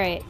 Right.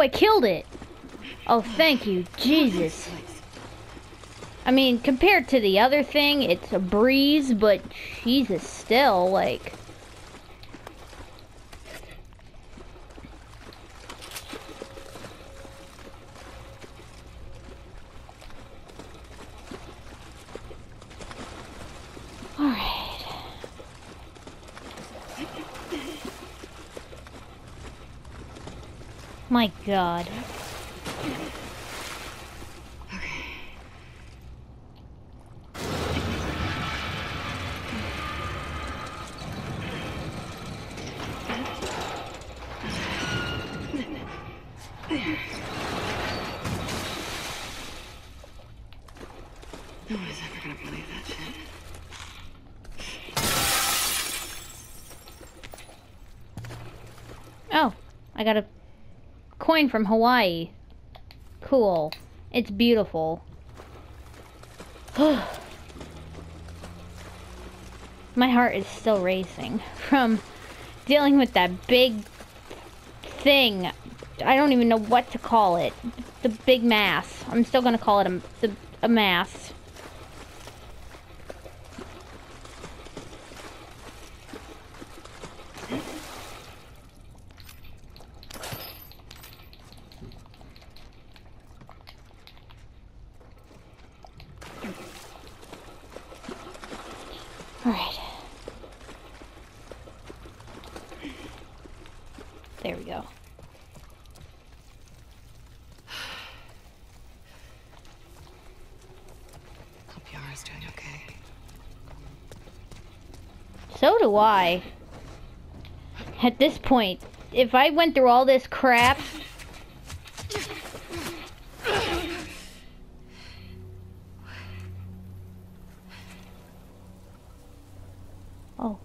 Oh, I killed it. Oh, thank you, Jesus. I mean, compared to the other thing, it's a breeze, but Jesus, still, like... My god. No one is ever gonna believe that shit. Oh, I got a from Hawaii. Cool. It's beautiful. My heart is still racing from dealing with that big thing. I don't even know what to call it. The big mass. I'm still gonna call it a, the, a mass. Alright. There we go. Hope Yara's doing okay. I. At this point, if I went through all this crap... Oh.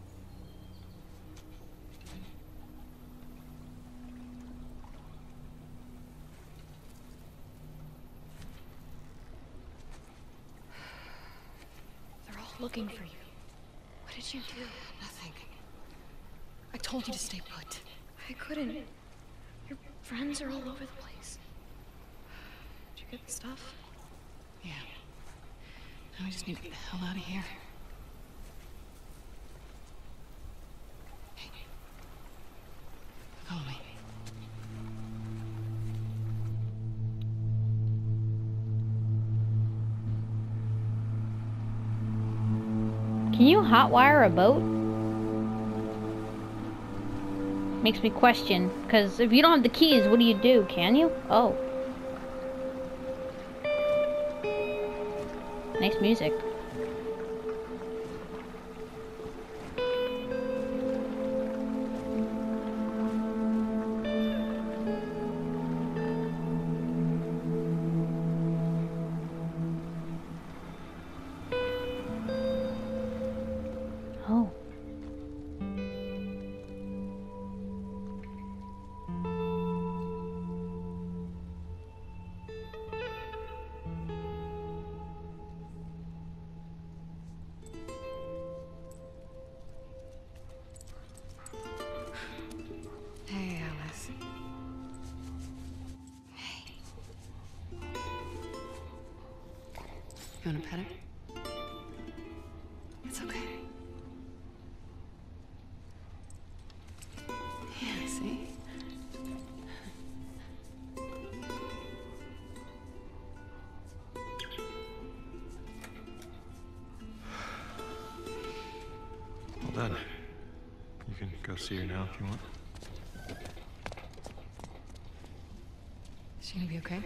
They're all looking for you. What did you do? Nothing. I told you to stay put. I couldn't. Your friends are all over the place. Did you get the stuff? Yeah. Now we just need to get the hell out of here. Hotwire a boat? Makes me question, because if you don't have the keys, what do you do? Can you? Oh. Nice music. Done. You can go see her now if you want. Is she gonna be okay?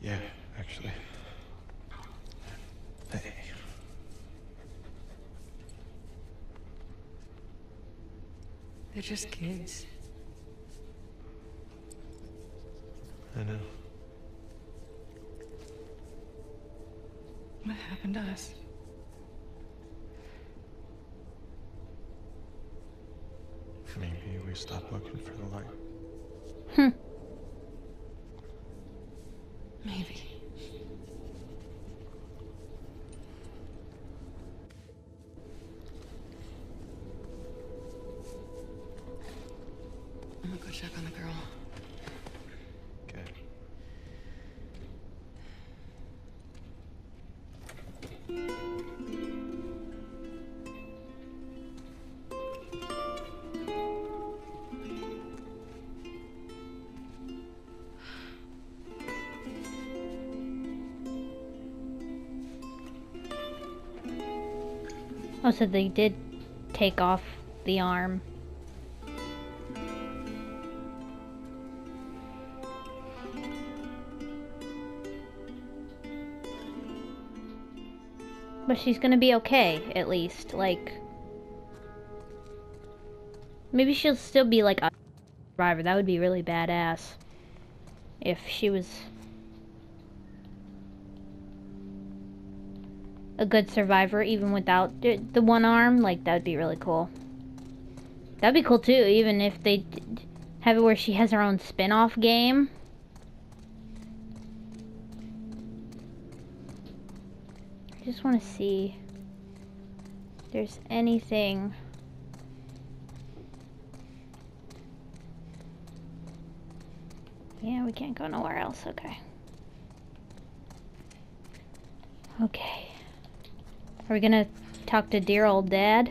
Yeah, actually. Hey. They're just kids. Stop looking for the light. Oh, so they did take off the arm. But she's gonna be okay, at least. Like, maybe she'll still be like a survivor. That would be really badass. If she was a good survivor, even without the one arm, like, that would be really cool. That'd be cool too, even if they have it where she has her own spin off game. I just want to see if there's anything. Yeah, we can't go nowhere else. Okay. Okay. Are we gonna talk to dear old dad?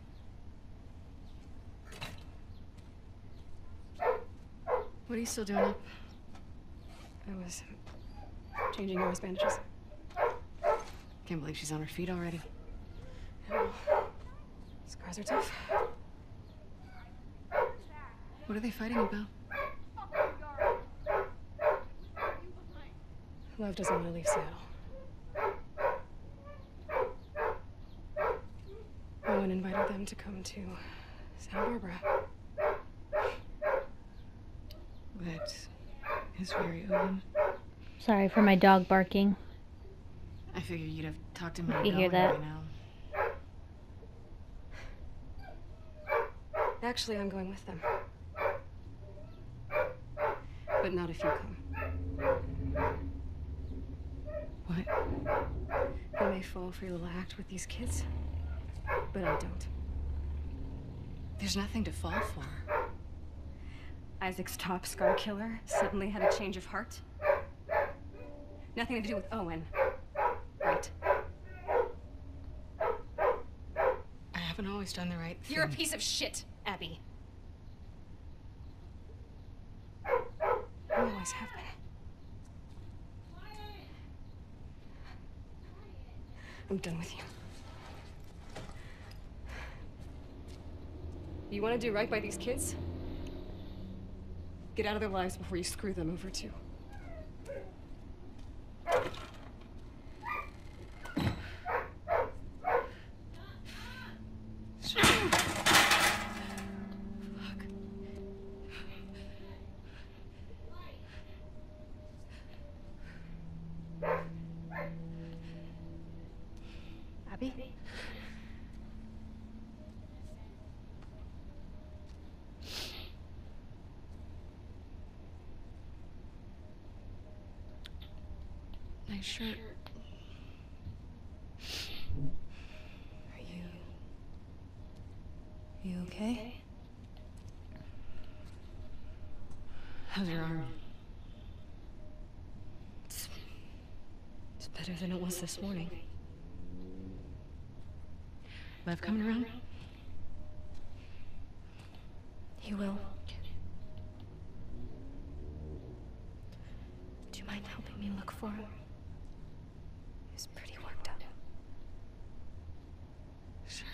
you still doing up? I was changing Noah's bandages. Can't believe she's on her feet already. Scars are tough. What are they fighting about? Love doesn't want to leave Seattle. Owen invited them to come to Santa Barbara. That is very Owen. Sorry for my dog barking. I figured you'd have talked to me. You hear that? By now. Actually, I'm going with them. But not if you come. What? I may fall for your little act with these kids, but I don't. There's nothing to fall for. Isaac's top scar killer suddenly had a change of heart. Nothing to do with Owen. Right. I haven't always done the right thing. You're a piece of shit, Abby. You always have been. I'm done with you. You want to do right by these kids? Get out of their lives before you screw them over too. Nice shirt. Are you. You okay? How's your arm? It's better than it was this morning. Lev coming around? He will. Do you mind helping me look for him? He's pretty worked up. Sure.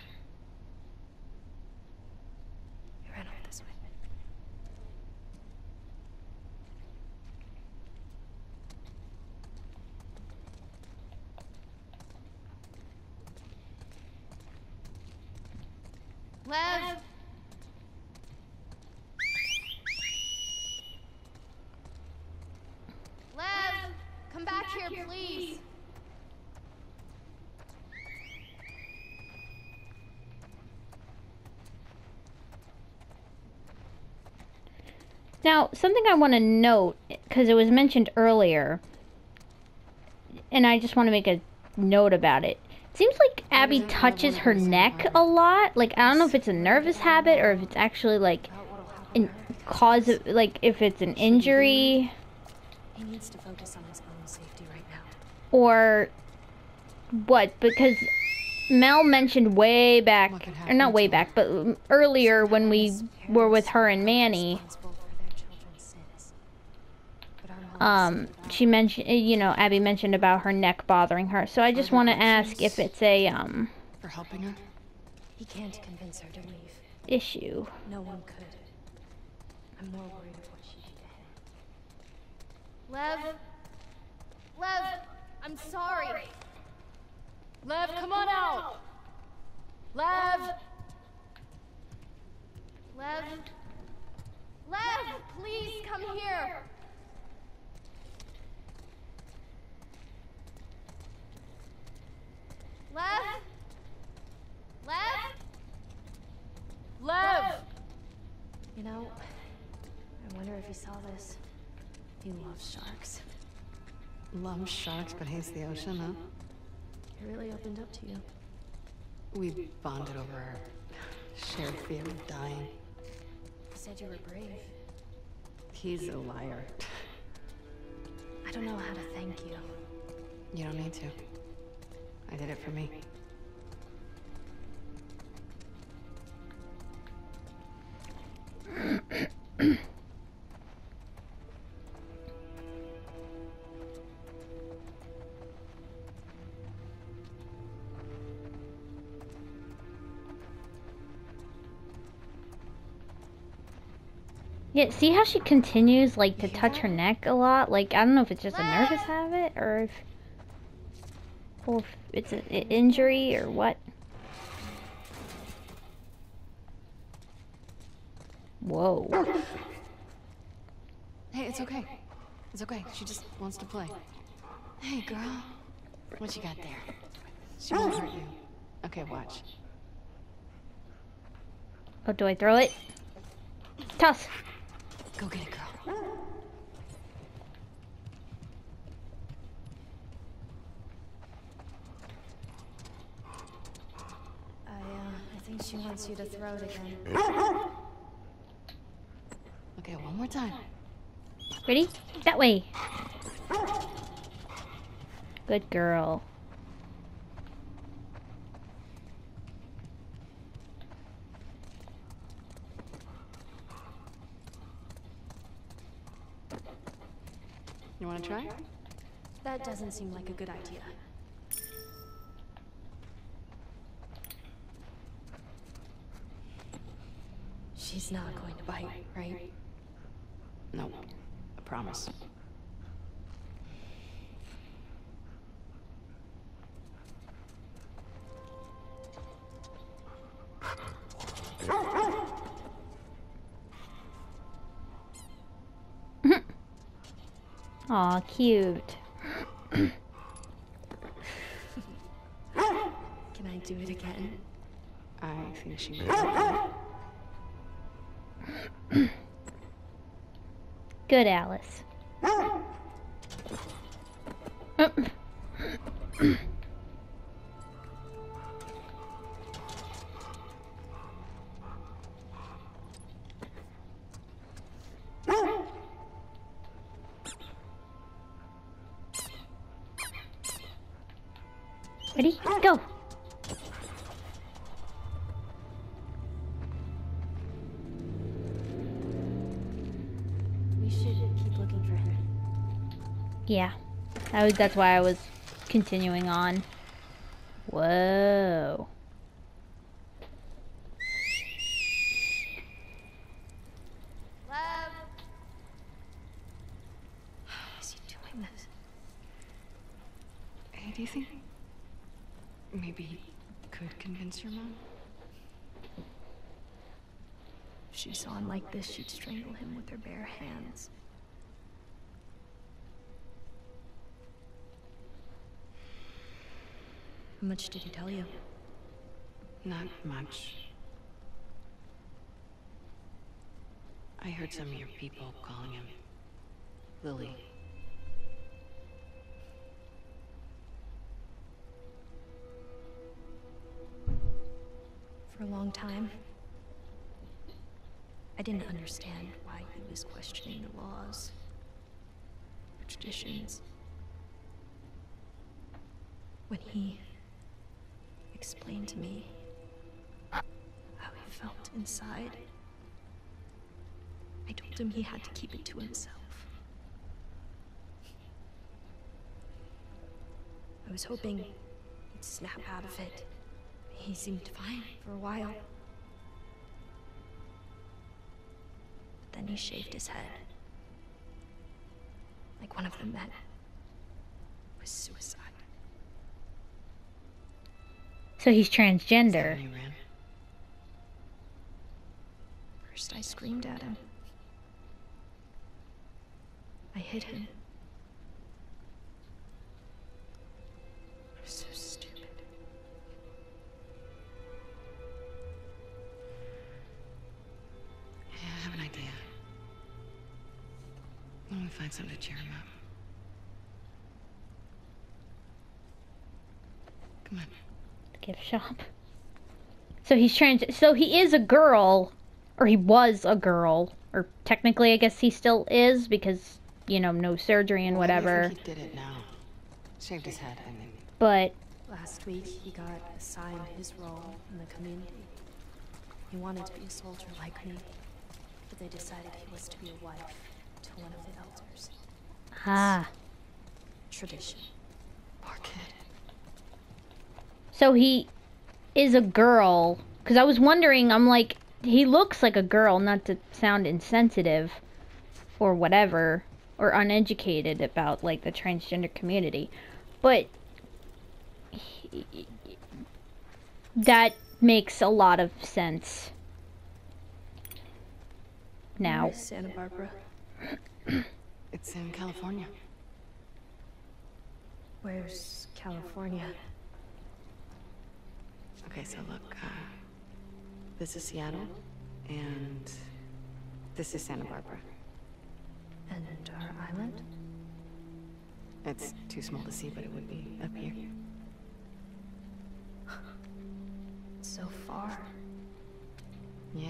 He ran over this way. Lev! Lev! Come back here, please! Now, something I want to note, because it was mentioned earlier, and I just want to make a note about it. Seems like Abby touches her neck a lot. Like, I don't know if it's a nervous habit or if it's actually like an cause of, like, if it's an injury He needs to focus on his own safety right now. Or what. Because Mel mentioned way back, or not way back, but earlier when we were with her and Manny. Responsible for their children's sins. But our moms um she mentioned you know abby mentioned about her neck bothering her so i just want to ask if it's a um For helping her? He can't convince her to leave. issue No one could. I'm more worried of what she did to him. Lev? Lev! I'm sorry! Lev, come on out! Lev! Lev? Lev, please come here! Lev? Lev? Lev! You know, I wonder if he saw this. He loves sharks. Loves sharks but hates the ocean, huh? He really opened up to you. We bonded over our shared fear of dying. He said you were brave. He's a liar. I don't know how to thank you. You don't need to. I did it for me. Yeah, see how she continues like to touch her neck a lot? Like I don't know if it's just a nervous ah. habit or if or if it's an injury or what. Whoa. Hey, it's okay. It's okay. She just wants to play. Hey, girl. What you got there? She won't hurt you. Okay, watch. Oh, do I throw it? Toss. Go get it, girl. I, uh, I think she wants you to throw it again. Okay, one more time. Ready? That way. Good girl. Try? That doesn't seem like a good idea. She's not going to bite, right? No. I promise. Aw, cute. Can I do it again? I think she will. Good, Alice. Ready? Mm. That was, that's why I was continuing on. Whoa. Lev! He doing this? Hey, do you think maybe he could convince your mom? If she saw him like this, she'd strangle him with her bare hands. How much did he tell you? Not much. I heard some of your people calling him Lily. For a long time, I didn't understand why he was questioning the laws, the traditions. When he explained to me how he felt inside, I told him he had to keep it to himself. I was hoping he'd snap out of it. He seemed fine for a while. But then he shaved his head. Like one of the men. It was suicide. So he's Is that when transgender. you ran? First, I screamed at him. I hit him. I was so stupid. Yeah, I have an idea. Why don't we find something to cheer him up? Come on. Gift shop. So he's trans. So he is a girl, or he was a girl, or technically, I guess he still is because you know, no surgery and Why do you whatever. think he did it now. Shaved his head, I mean. But Last week, he got assigned his role in the community. He wanted to be a soldier like me, but they decided he was to be a wife to one of the elders. Ah. Tradition. Poor kid. So he is a girl. Because I was wondering, I'm like, he looks like a girl, not to sound insensitive or whatever, or uneducated about, like, the transgender community. But he, that makes a lot of sense now. Santa Barbara. It's in California. Where's California? Okay, so look, uh, this is Seattle, and this is Santa Barbara. And our island? It's too small to see, but it would be up here. So far. Yeah.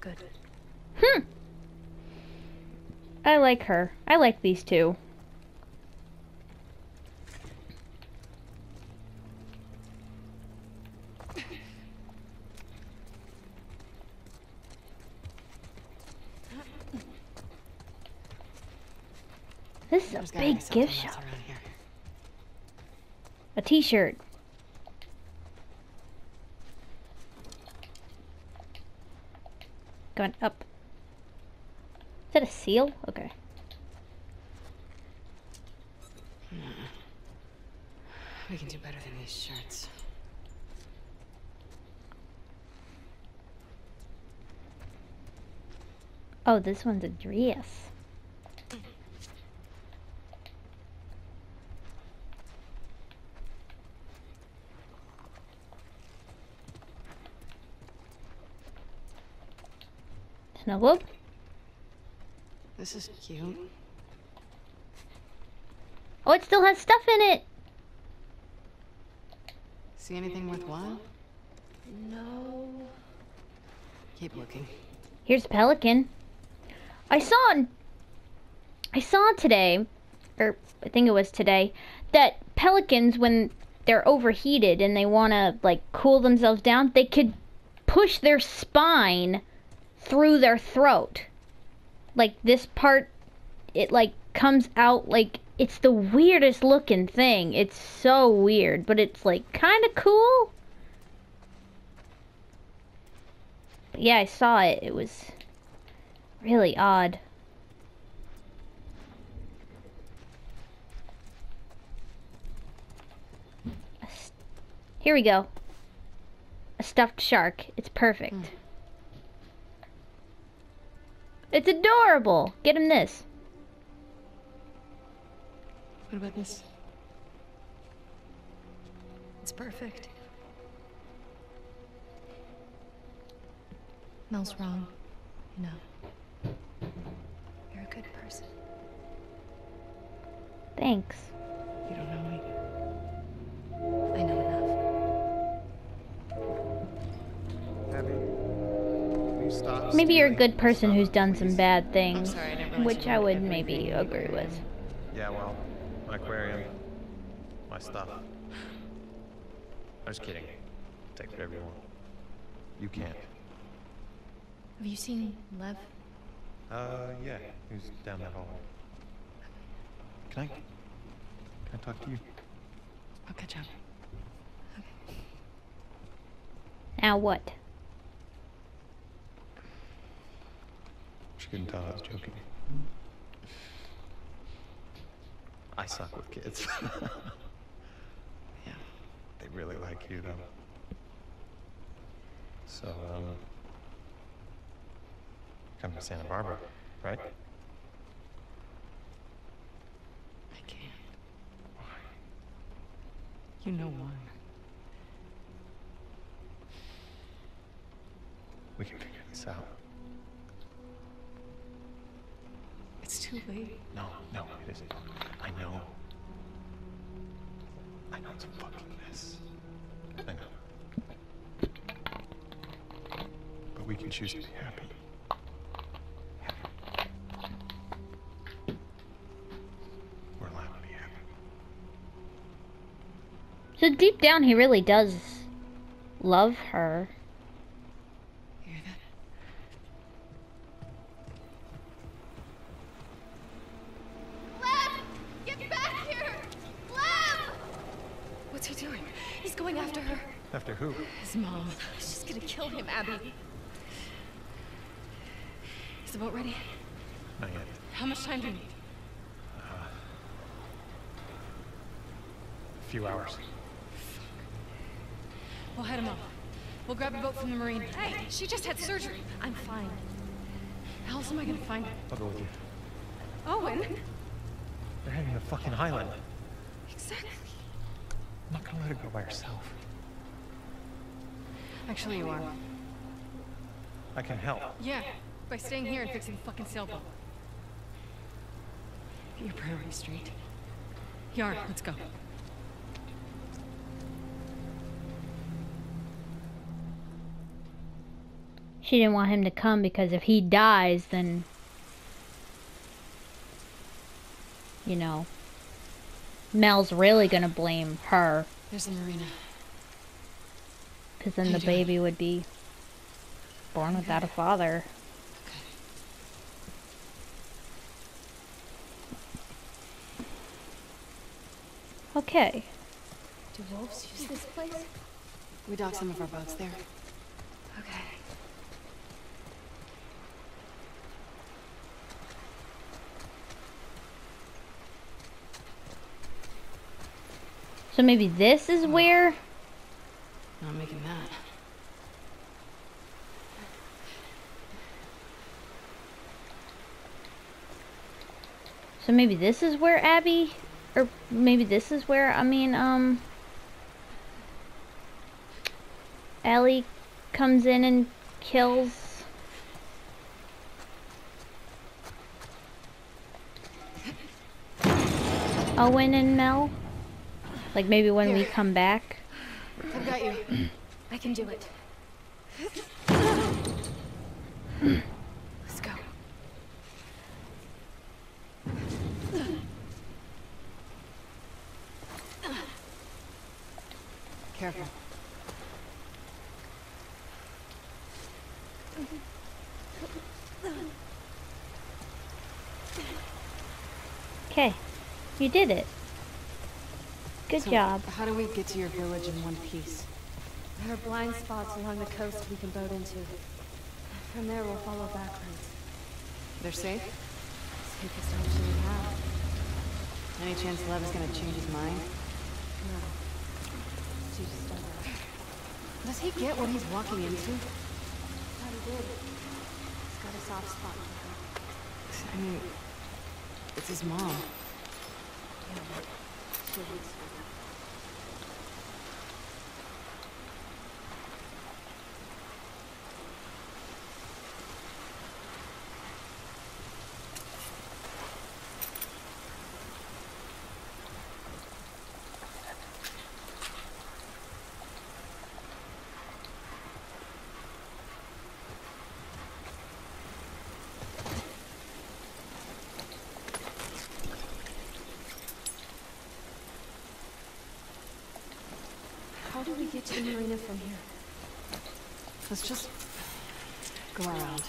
Good. Hmm. I like her. I like these two. This is a There's gotta be big something gift shop. A t-shirt. Going up. Is that a seal? Okay. We can do better than these shirts. Oh, this one's a dress. Snuggle. This is cute. Oh, it still has stuff in it. See anything worthwhile? No. Keep looking. Here's Pelican. I saw on, I saw today, or I think it was today, that pelicans when they're overheated and they want to like cool themselves down, they could push their spine through their throat. Like this part it like comes out like it's the weirdest looking thing. It's so weird, but it's like kind of cool. But yeah, I saw it. It was really odd. Here we go. A stuffed shark. It's perfect. Hmm. It's adorable. Get him this. What about this? It's perfect. Mel's wrong. You know. You're a good person. Thanks. Maybe you're a good person who's done some bad things, sorry, I didn't which I would maybe agree with. Yeah, well, my aquarium, my stuff. I'm just kidding. Take whatever you want. You can't. Have you seen Lev? Uh, yeah, he's down that hall. Can I? Can I talk to you? I'll catch up. Now what? Couldn't tell I was joking. I suck with kids. Yeah. they really like you, though. So, um, come to Santa Barbara, right? I can't. You know why. We can figure this out. Too late. No, no, it isn't. I know. I know it's a fucking mess. I know. But we can choose to be happy. Happy. We're allowed to be happy. So deep down, he really does love her. Is the boat ready? Not yet. How much time do you need? A few hours. We'll head him off. We'll grab a boat from the marine. Hey, she just had surgery. I'm fine. How else am I gonna find her? I'll go with you. Owen? They're heading to fucking island. Exactly. I'm not gonna let her go by herself. Actually, you are. I can help. Yeah, by staying here and fixing the fucking sailboat. Get your priorities straight. Yara, let's go. She didn't want him to come because if he dies, then. You know. Mel's really gonna blame her. There's the marina. Because then the baby would be born without a father. Okay. Do wolves use this place? We dock some of our boats there. Okay. So maybe this is where. Not making that. So maybe this is where Abby. Or maybe this is where, I mean, um. Ellie comes in and kills. Owen and Mel. Like maybe when we come back. I've got you. I can do it. Let's go. Careful. Okay. You did it. Good So, job. How do we get to your village in one piece? There are blind spots along the coast we can boat into. From there, we'll follow backwards. They're safe? Safest option we have. Any chance Lev is gonna change his mind? No. Too stubborn. Does he get what he's walking into? Thought he did. He's got a soft spot for her. I mean, it's his mom. She hates her. How do we get to the marina from here? Let's just go around.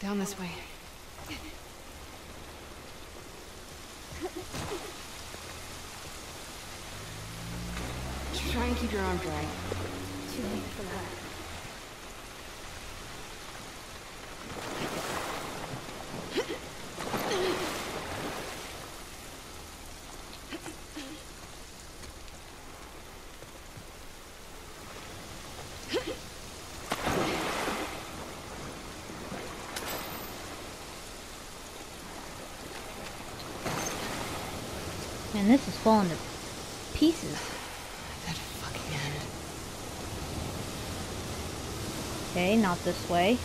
Down this way. Try and keep your arm dry. Too late for that. Man, this is falling to pieces. That fucking end. Okay, not this way.